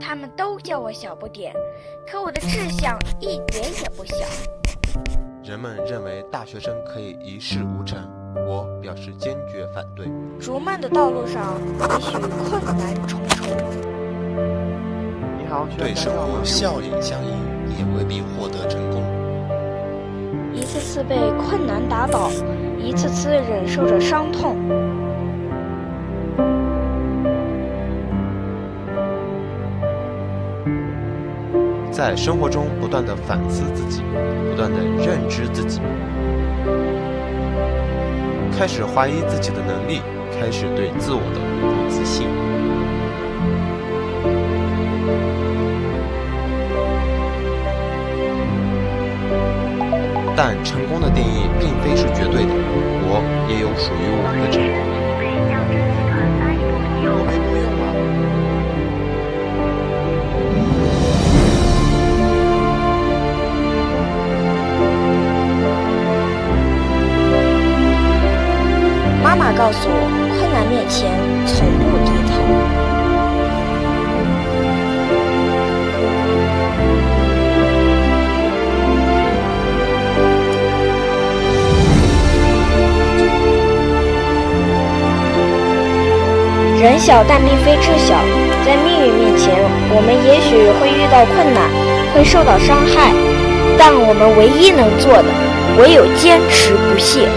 他们都叫我小不点，可我的志向一点也不小。人们认为大学生可以一事无成，我表示坚决反对。逐梦的道路上，也许困难重重。你好，对生活笑脸相迎，也未必获得成功。一次次被困难打倒，一次次忍受着伤痛。在生活中不断的反思自己，不断的认知自己，开始怀疑自己的能力，开始对自我的不自信。但成功的定义并非是绝对告诉我，困难面前从不低头。人小但并非志小，在命运面前，我们也许会遇到困难，会受到伤害，但我们唯一能做的，唯有坚持不懈。